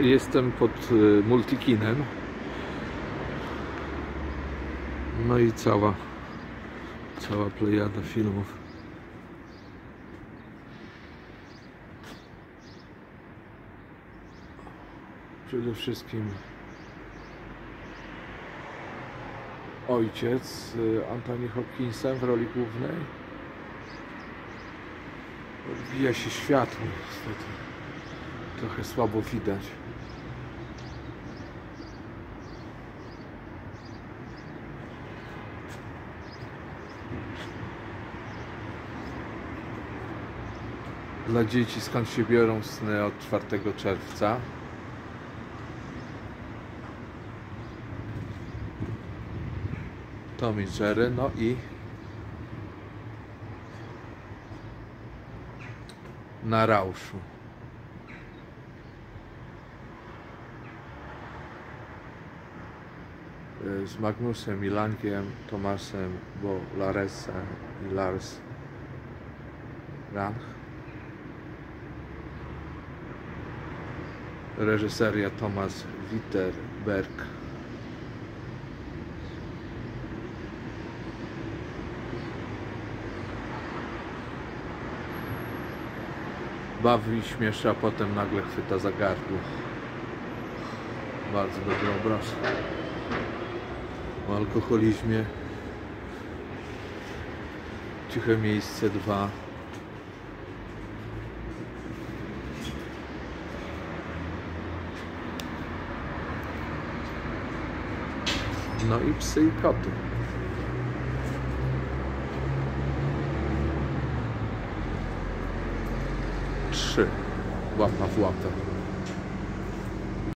Jestem pod y, Multikinem. No i cała, cała plejada filmów. Przede wszystkim ojciec z Anthony Hopkinsem w roli głównej. Odbija się światło niestety. Trochę słabo widać. Dla dzieci skąd się biorą sny od 4 czerwca. Tom i Jerry, no i na rauszu. Z Magnusem Milankiem, Tomasem Bo Laresem i Lars Ranch. Reżyseria Thomas Witterberg. bawi, śmieszy, a potem nagle chwyta za gardło. Bardzo dobry obraz. O alkoholizmie. Ciche miejsce 2. No i psy i koty. Trzy. Łapa w łapę.